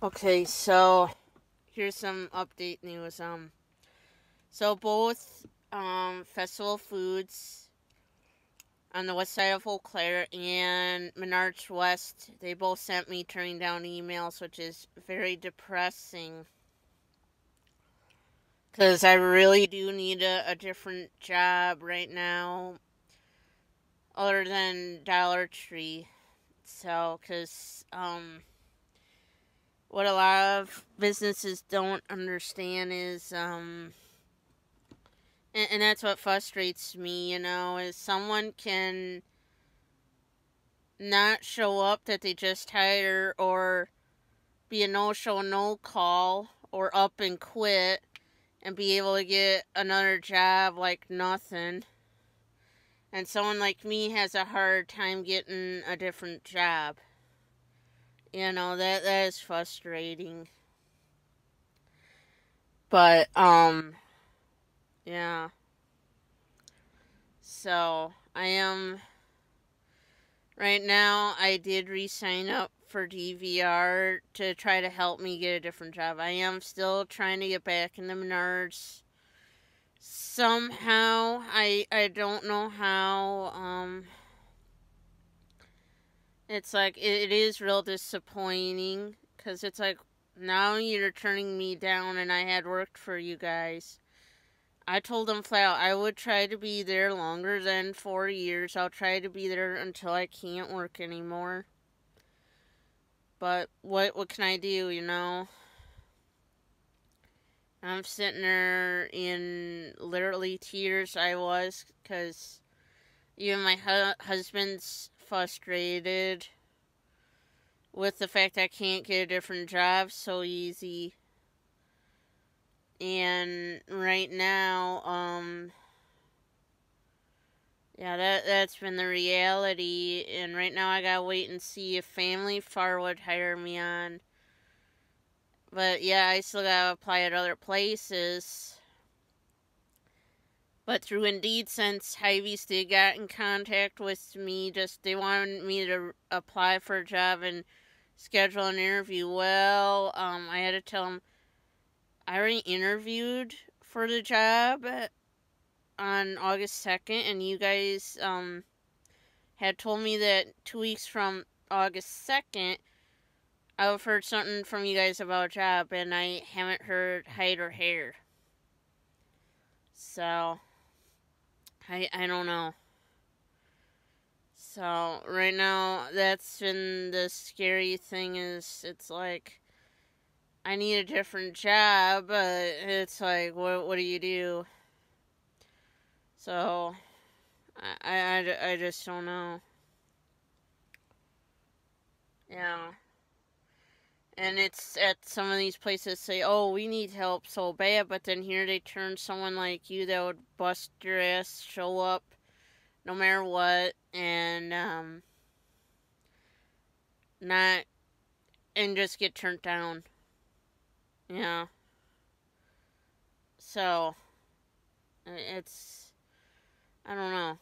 Okay, so here's some update news. Um, so both um Festival Foods on the west side of Eau Claire and Menards West, they both sent me turning down emails, which is very depressing. Because I really do need a, a different job right now, other than Dollar Tree. So, because, um, what a lot of businesses don't understand is um and, and, that's what frustrates me you know is someone can not show up that they just hired or be a no show no call or up and quit and be able to get another job like nothing. And someone like me has a hard time getting a different job you know, that that is frustrating. But um yeah. So, I am right now I did re-sign up for DVR to try to help me get a different job. I am still trying to get back in the Menards. Somehow, I I don't know how um it's like it is real disappointing because it's like now you're turning me down and I had worked for you guys. I told them flat out I would try to be there longer than four years. I'll try to be there until I can't work anymore. But what what can I do, you know? I'm sitting there in literally tears. I was because even my hu- husband's frustrated with the fact I can't get a different job so easy. And right now, um, yeah, that that's been the reality. And right now, I gotta wait and see if Family Far would hire me on. But yeah, I still gotta apply at other places. But through Indeed, since Hy-Vee's did got in contact with me, just they wanted me to apply for a job and schedule an interview. Well, um, I had to tell them I already interviewed for the job on August 2nd, and you guys um, had told me that two weeks from August 2nd, I've heard something from you guys about a job, and I haven't heard hide or hair. So, I I don't know. So right now, that's been the scary thing. Is it's like I need a different job, but it's like what what do you do? So I I, I just don't know. Yeah. And it's at some of these places say, oh, we need help so bad, but then here they turn someone like you that would bust your ass, show up no matter what, and um, not, and just get turned down. Yeah. So, it's, I don't know.